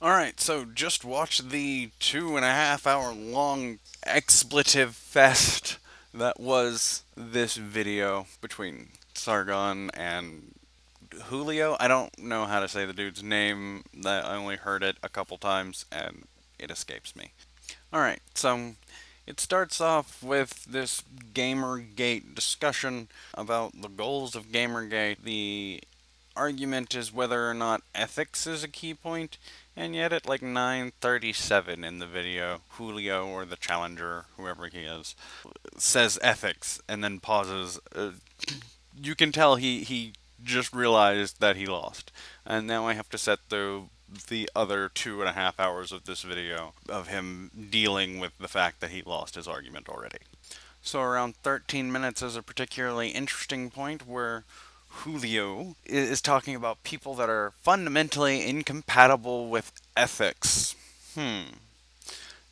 Alright, so just watch the two and a half hour long expletive fest that was this video between Sargon and Julio. I don't know how to say the dude's name. I only heard it a couple times and it escapes me. Alright, so it starts off with this Gamergate discussion about the goals of Gamergate. The argument is whether or not ethics is a key point, and yet at like 9.37 in the video, Julio, or the challenger, whoever he is, says ethics, and then pauses. Uh, you can tell he, he just realized that he lost. And now I have to set the the other two and a half hours of this video of him dealing with the fact that he lost his argument already. So around 13 minutes is a particularly interesting point where Julio is talking about people that are fundamentally incompatible with ethics. Hmm.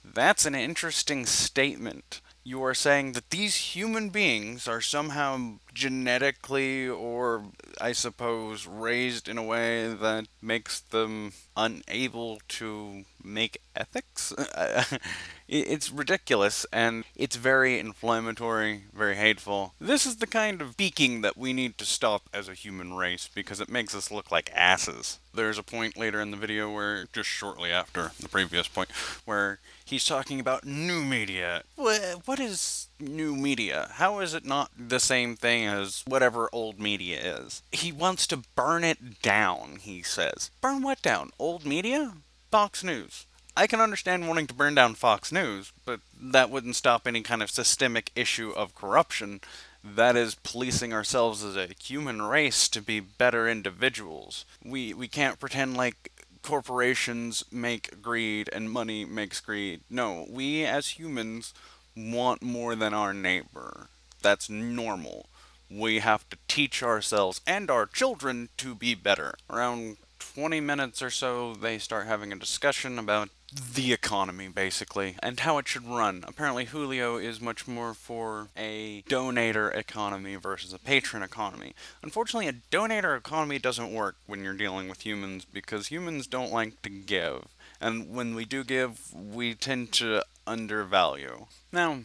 That's an interesting statement. You are saying that these human beings are somehow genetically or, I suppose, raised in a way that makes them unable to make ethics? it's ridiculous and it's very inflammatory, very hateful. This is the kind of speaking that we need to stop as a human race because it makes us look like asses. There's a point later in the video where, just shortly after the previous point, where he's talking about new media. What is new media? How is it not the same thing as whatever old media is? He wants to burn it down, he says. Burn what down? Old media? Fox News. I can understand wanting to burn down Fox News, but that wouldn't stop any kind of systemic issue of corruption. That is policing ourselves as a human race to be better individuals. We we can't pretend like corporations make greed and money makes greed. No, we as humans want more than our neighbor. That's normal. We have to teach ourselves and our children to be better. Around 20 minutes or so, they start having a discussion about the economy, basically, and how it should run. Apparently, Julio is much more for a donator economy versus a patron economy. Unfortunately, a donator economy doesn't work when you're dealing with humans because humans don't like to give. And when we do give, we tend to undervalue. Now,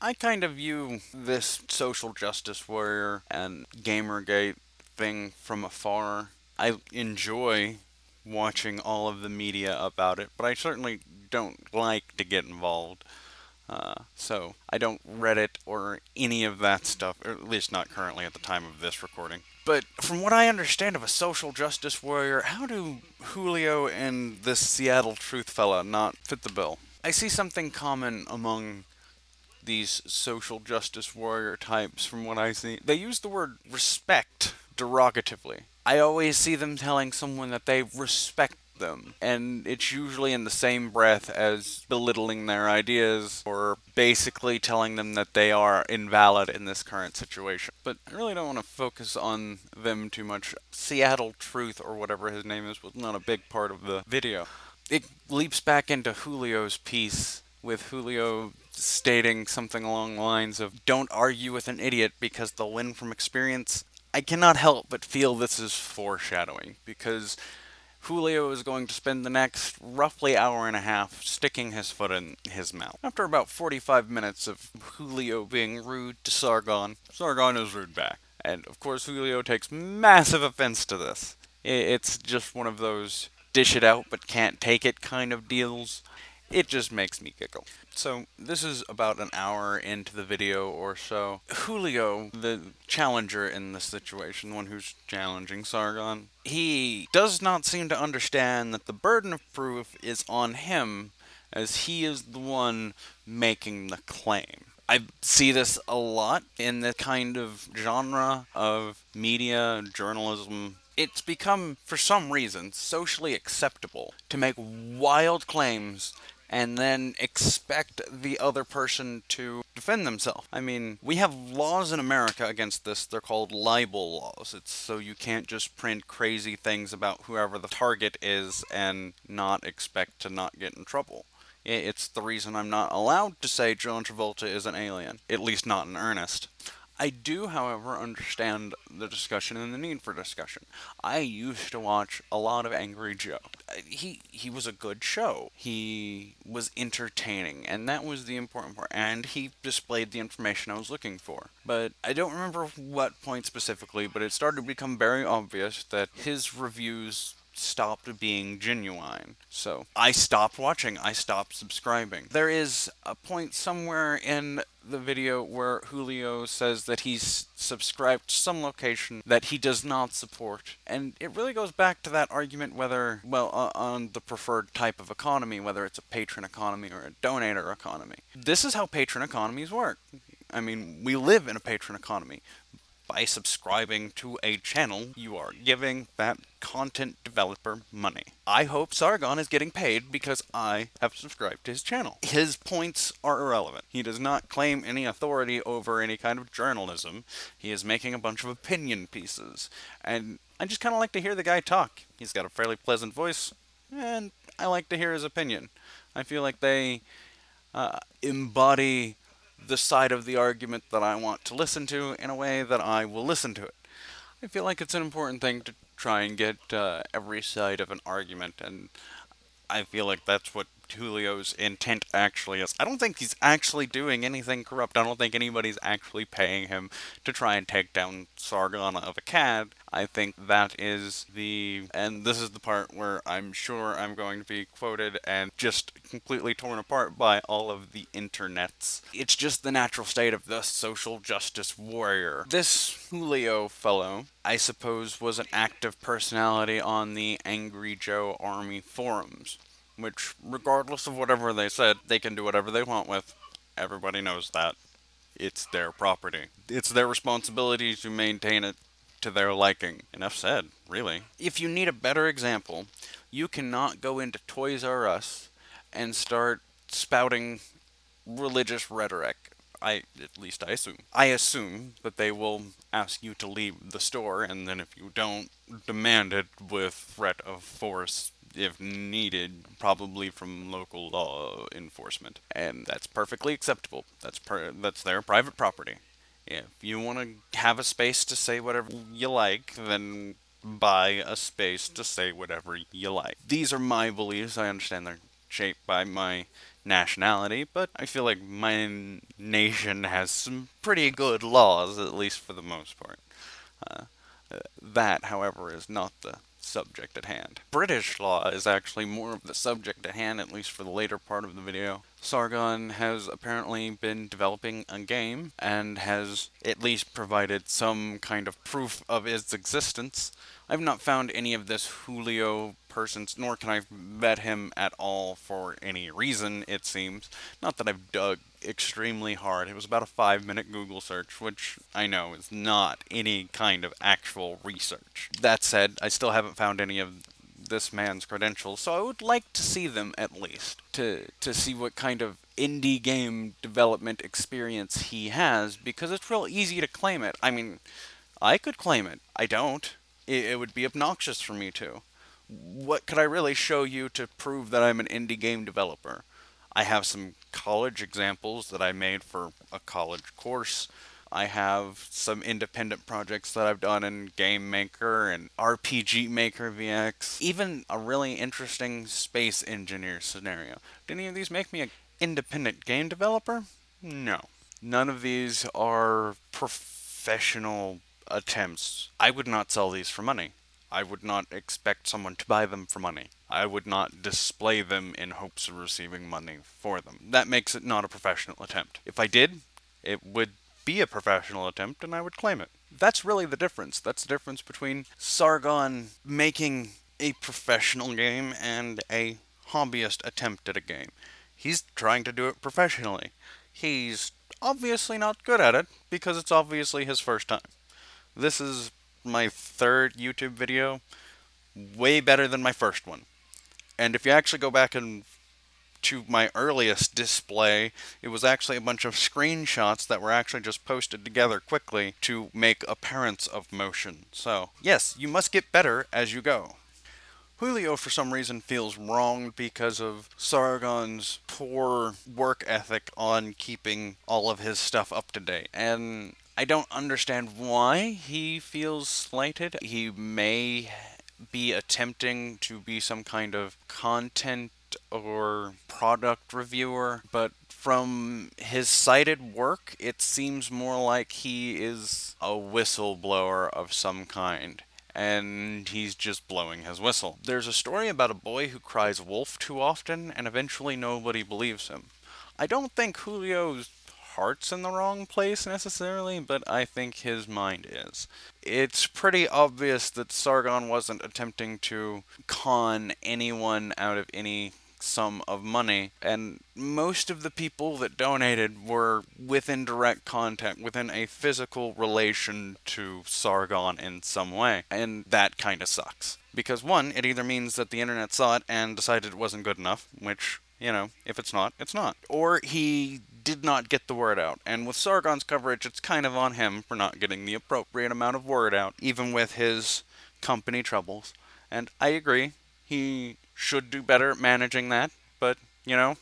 I kind of view this social justice warrior and Gamergate thing from afar. I enjoy watching all of the media about it, but I certainly don't like to get involved. Uh, so I don't Reddit or any of that stuff, or at least not currently at the time of this recording. But from what I understand of a social justice warrior, how do Julio and this Seattle Truth fella not fit the bill? I see something common among these social justice warrior types from what I see. They use the word respect derogatively. I always see them telling someone that they respect them, and it's usually in the same breath as belittling their ideas or basically telling them that they are invalid in this current situation. But I really don't want to focus on them too much. Seattle Truth, or whatever his name is, was not a big part of the video. It leaps back into Julio's piece with Julio stating something along the lines of, Don't argue with an idiot because they'll win from experience. I cannot help but feel this is foreshadowing because Julio is going to spend the next roughly hour and a half sticking his foot in his mouth. After about 45 minutes of Julio being rude to Sargon, Sargon is rude back. And of course, Julio takes massive offense to this. It's just one of those dish it out but can't take it kind of deals it just makes me giggle. So, this is about an hour into the video or so. Julio, the challenger in this situation, the one who's challenging Sargon, he does not seem to understand that the burden of proof is on him as he is the one making the claim. I see this a lot in the kind of genre of media, journalism, it's become, for some reason, socially acceptable to make wild claims and then expect the other person to defend themselves. I mean, we have laws in America against this. They're called libel laws. It's so you can't just print crazy things about whoever the target is and not expect to not get in trouble. It's the reason I'm not allowed to say John Travolta is an alien, at least not in earnest. I do, however, understand the discussion and the need for discussion. I used to watch a lot of Angry Joe. Uh, he he was a good show. He was entertaining, and that was the important part. And he displayed the information I was looking for. But I don't remember what point specifically, but it started to become very obvious that his reviews stopped being genuine. So I stopped watching, I stopped subscribing. There is a point somewhere in the video where Julio says that he's subscribed to some location that he does not support. And it really goes back to that argument whether, well, uh, on the preferred type of economy, whether it's a patron economy or a donator economy. This is how patron economies work. I mean, we live in a patron economy by subscribing to a channel, you are giving that content developer money. I hope Sargon is getting paid because I have subscribed to his channel. His points are irrelevant. He does not claim any authority over any kind of journalism. He is making a bunch of opinion pieces. And I just kind of like to hear the guy talk. He's got a fairly pleasant voice, and I like to hear his opinion. I feel like they uh, embody the side of the argument that I want to listen to in a way that I will listen to it. I feel like it's an important thing to try and get uh, every side of an argument, and I feel like that's what Julio's intent actually is. I don't think he's actually doing anything corrupt. I don't think anybody's actually paying him to try and take down Sargon of Akkad. I think that is the, and this is the part where I'm sure I'm going to be quoted and just completely torn apart by all of the internets. It's just the natural state of the social justice warrior. This Julio fellow, I suppose, was an active personality on the Angry Joe Army forums which, regardless of whatever they said, they can do whatever they want with. Everybody knows that. It's their property. It's their responsibility to maintain it to their liking. Enough said, really. If you need a better example, you cannot go into Toys R Us and start spouting religious rhetoric. I at least I assume. I assume that they will ask you to leave the store, and then if you don't, demand it with threat of force if needed, probably from local law enforcement, and that's perfectly acceptable. That's per- that's their private property. If you want to have a space to say whatever you like, then buy a space to say whatever you like. These are my beliefs. I understand they're shaped by my nationality, but I feel like my nation has some pretty good laws, at least for the most part. Uh, that, however, is not the subject at hand. British law is actually more of the subject at hand, at least for the later part of the video. Sargon has apparently been developing a game and has at least provided some kind of proof of its existence. I've not found any of this Julio persons, nor can I vet him at all for any reason, it seems. Not that I've dug extremely hard. It was about a five minute Google search, which I know is not any kind of actual research. That said, I still haven't found any of this man's credentials, so I would like to see them at least to to see what kind of indie game development experience he has because it's real easy to claim it. I mean, I could claim it. I don't. It, it would be obnoxious for me to what could I really show you to prove that I'm an indie game developer? I have some college examples that I made for a college course. I have some independent projects that I've done in Game Maker and RPG Maker VX. Even a really interesting space engineer scenario. Do any of these make me an independent game developer? No. None of these are professional attempts. I would not sell these for money. I would not expect someone to buy them for money. I would not display them in hopes of receiving money for them. That makes it not a professional attempt. If I did, it would be a professional attempt and I would claim it. That's really the difference. That's the difference between Sargon making a professional game and a hobbyist attempt at a game. He's trying to do it professionally. He's obviously not good at it because it's obviously his first time. This is my third YouTube video way better than my first one. And if you actually go back and to my earliest display, it was actually a bunch of screenshots that were actually just posted together quickly to make appearance of motion. So, yes, you must get better as you go. Julio, for some reason, feels wronged because of Sargon's poor work ethic on keeping all of his stuff up to date. And I don't understand why he feels slighted. He may be attempting to be some kind of content or product reviewer, but from his cited work, it seems more like he is a whistleblower of some kind. And he's just blowing his whistle. There's a story about a boy who cries wolf too often, and eventually nobody believes him. I don't think Julio's heart's in the wrong place necessarily, but I think his mind is. It's pretty obvious that Sargon wasn't attempting to con anyone out of any sum of money, and most of the people that donated were within direct contact, within a physical relation to Sargon in some way, and that kind of sucks. Because one, it either means that the internet saw it and decided it wasn't good enough, which, you know, if it's not, it's not. Or he did not get the word out, and with Sargon's coverage, it's kind of on him for not getting the appropriate amount of word out, even with his company troubles. And I agree, he should do better at managing that, but, you know,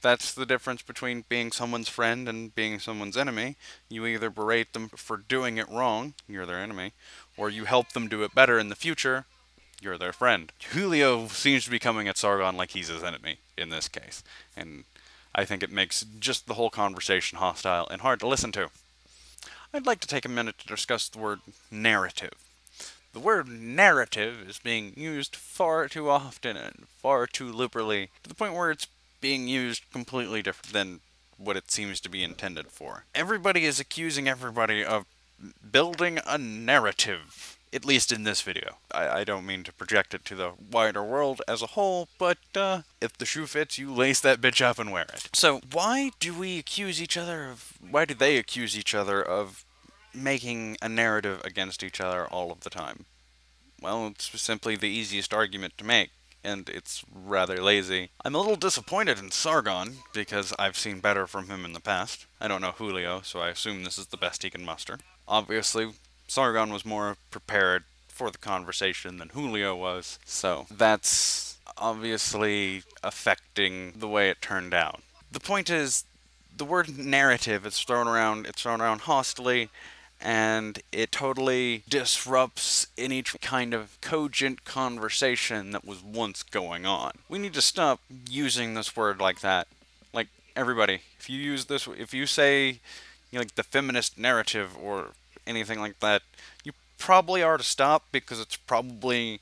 that's the difference between being someone's friend and being someone's enemy. You either berate them for doing it wrong, you're their enemy, or you help them do it better in the future, you're their friend. Julio seems to be coming at Sargon like he's his enemy in this case, and I think it makes just the whole conversation hostile and hard to listen to. I'd like to take a minute to discuss the word narrative. The word narrative is being used far too often and far too liberally, to the point where it's being used completely different than what it seems to be intended for. Everybody is accusing everybody of building a narrative, at least in this video. I, I don't mean to project it to the wider world as a whole, but uh, if the shoe fits, you lace that bitch up and wear it. So, why do we accuse each other of. Why do they accuse each other of making a narrative against each other all of the time? Well, it's simply the easiest argument to make, and it's rather lazy. I'm a little disappointed in Sargon, because I've seen better from him in the past. I don't know Julio, so I assume this is the best he can muster. Obviously, Sargon was more prepared for the conversation than Julio was, so that's obviously affecting the way it turned out. The point is, the word narrative is thrown around, it's thrown around hostily, and it totally disrupts any kind of cogent conversation that was once going on. We need to stop using this word like that. Like everybody, if you use this, if you say you know, like the feminist narrative or anything like that, you probably are to stop because it's probably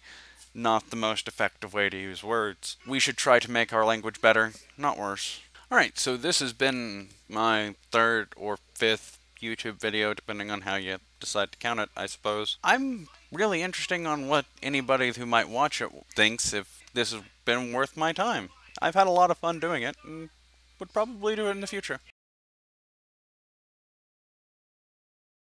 not the most effective way to use words. We should try to make our language better, not worse. Alright, so this has been my third or fifth YouTube video, depending on how you decide to count it, I suppose. I'm really interested on what anybody who might watch it thinks if this has been worth my time. I've had a lot of fun doing it, and would probably do it in the future.